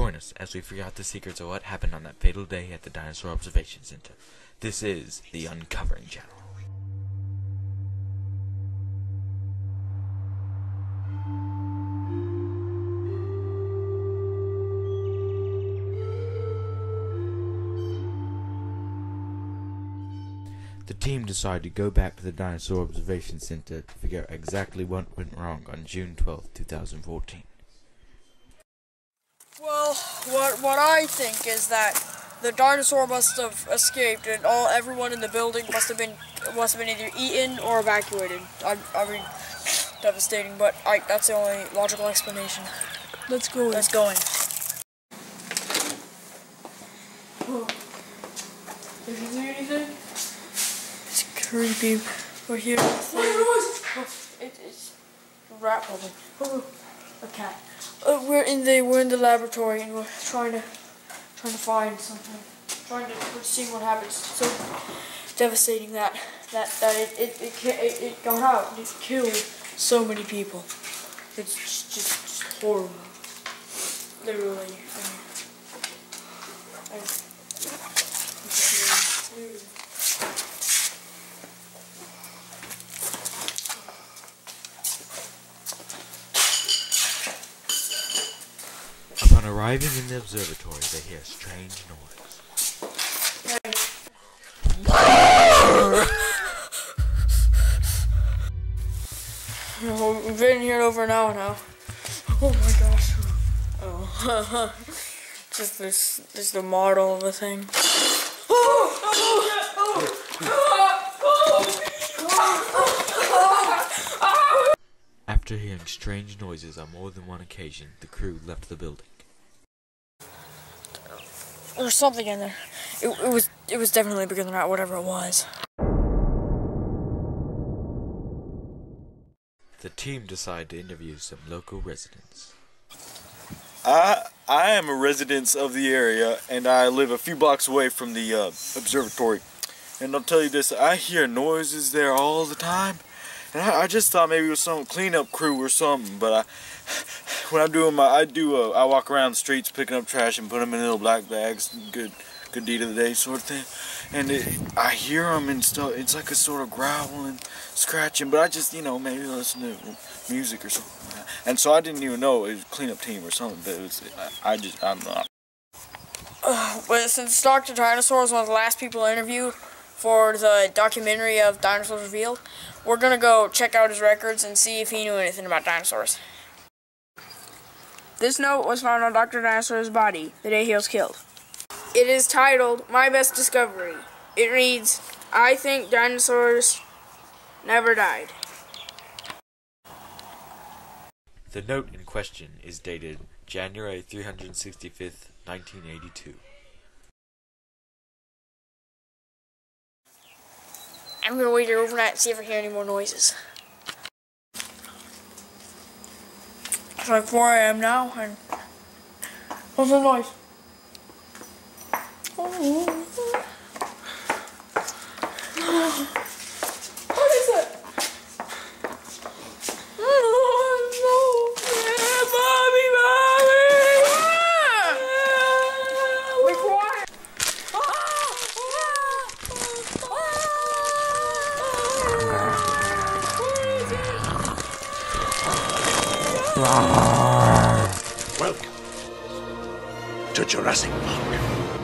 Join us as we figure out the secrets of what happened on that fatal day at the Dinosaur Observation Center. This is the Uncovering Channel. The team decided to go back to the Dinosaur Observation Center to figure out exactly what went wrong on June 12, 2014. Well, what what I think is that the dinosaur must have escaped, and all everyone in the building must have been must have been either eaten or evacuated. I, I mean, devastating, but I, that's the only logical explanation. Let's go. Let's go in. Did you see anything? It's creepy. We're here. It, it's a rat. Cat. Uh, we're in the we're in the laboratory and we're trying to trying to find something. Trying to see what happens. So devastating that that that it it it, it, it got out. It killed so many people. It's just, just, just horrible. Literally. I mean, I, it's really- Upon arriving in the observatory, they hear a strange noise. We've been here over an hour now. Oh my gosh. Oh. just this, just the model of the thing. After hearing strange noises on more than one occasion, the crew left the building. There's something in there. It, it was, it was definitely bigger than that, whatever it was. The team decided to interview some local residents. I I am a resident of the area, and I live a few blocks away from the uh, observatory. And I'll tell you this: I hear noises there all the time, and I, I just thought maybe it was some cleanup crew or something. But I, when I'm doing my, I do a, uh, I walk around the streets picking up trash and put them in little black bags. Good, good deed of the day sort of thing. And it, I hear them and stuff. It's like a sort of growling, scratching. But I just, you know, maybe listen to music or something. And so I didn't even know it was a cleanup team or something. But it was, I, I just, I'm not. But since Dr. Dinosaur was one of the last people interviewed for the documentary of Dinosaurs Revealed, we're gonna go check out his records and see if he knew anything about dinosaurs. This note was found on Dr. Dinosaur's body the day he was killed. It is titled My Best Discovery. It reads, I think dinosaurs never died. The note in question is dated January 365th, 1982. I'm gonna wait here overnight and see if I hear any more noises. Like 4 a.m. now, and what's the noise? What is it? Oh, no. Be quiet. Welcome to Jurassic Park.